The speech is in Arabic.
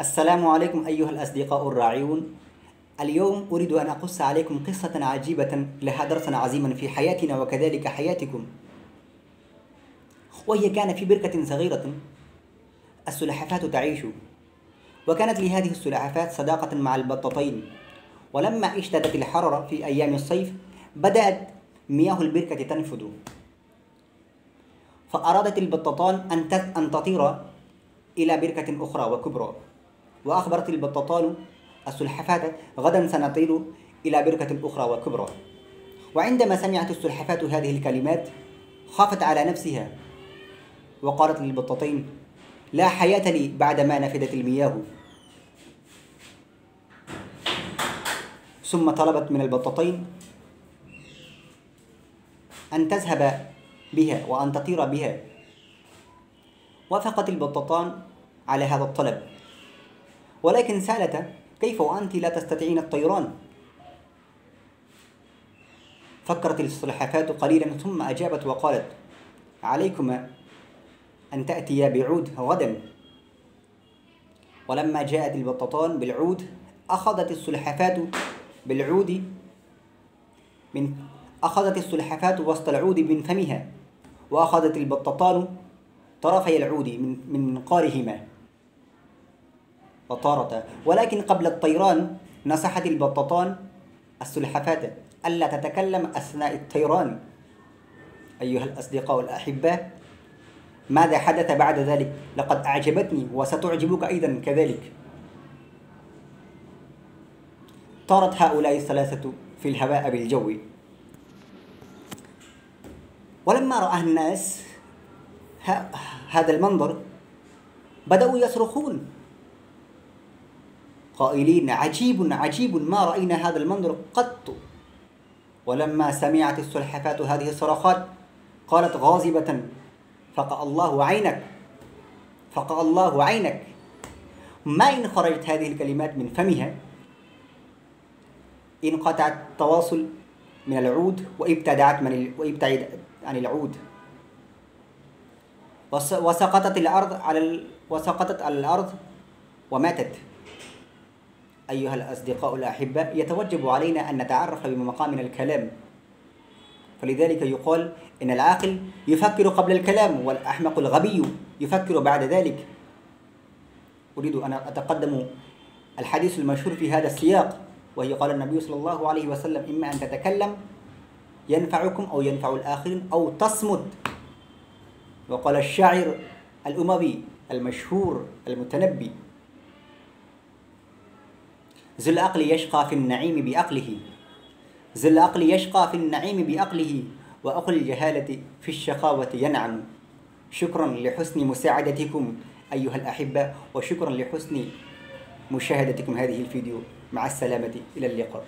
السلام عليكم أيها الأصدقاء الراعيون. اليوم أريد أن أقص عليكم قصة عجيبة لها درسا عظيما في حياتنا وكذلك حياتكم. وهي كان في بركة صغيرة السلحفاة تعيش. وكانت لهذه السلحفاة صداقة مع البطتين ولما اشتدت الحرارة في أيام الصيف بدأت مياه البركة تنفذ فأرادت البطتان أن تطير إلى بركة أخرى وكبرى. وأخبرت البطتان السلحفاة غدا سنطير إلى بركة أخرى وكبرى. وعندما سمعت السلحفاة هذه الكلمات خافت على نفسها وقالت للبطتين لا حياة لي بعدما نفدت المياه. ثم طلبت من البطتين أن تذهب بها وأن تطير بها. وافقت البطتان على هذا الطلب. ولكن سألت كيف وأنت لا تستطيعين الطيران؟ فكرت السلحفاة قليلا ثم أجابت وقالت عليكما أن تأتيا بعود غدا. ولما جاءت البطتان بالعود أخذت السلحفاة بالعود من أخذت السلحفاة وسط العود من فمها وأخذت البطتان طرفي العود من من منقارهما وطارتا ولكن قبل الطيران نصحت البطتان السلحفاة ألا تتكلم أثناء الطيران. أيها الأصدقاء الأحباء ماذا حدث بعد ذلك؟ لقد أعجبتني وستعجبك أيضا كذلك. طارت هؤلاء الثلاثة في الهواء بالجو. ولما رأى الناس هذا المنظر بدأوا يصرخون. قائلين عجيب عجيب ما رأينا هذا المنظر قط. ولما سمعت السلحفاة هذه الصرخات قالت غاضبة فقع الله عينك فقع الله عينك. ما إن خرجت هذه الكلمات من فمها؟ انقطع التواصل من العود وإبتدعت من وإبتعد عن العود. وسقطت الأرض على ال... وسقطت على الأرض وماتت. أيها الأصدقاء الأحباء يتوجب علينا أن نتعرف بمقامنا الكلام. فلذلك يقال إن العاقل يفكر قبل الكلام والأحمق الغبي يفكر بعد ذلك. أريد أن أتقدم الحديث المشهور في هذا السياق وهي قال النبي صلى الله عليه وسلم إما أن تتكلم ينفعكم أو ينفع الآخرين أو تصمت وقال الشاعر الأموي المشهور المتنبي ذو العقل يشقى في النعيم بعقله ذو العقل يشقى في النعيم بعقله وأقل الجهالة في الشقاوة ينعم. شكرا لحسن مساعدتكم أيها الأحبة وشكرا لحسن مشاهدتكم هذه الفيديو. مع السلامة إلى اللقاء.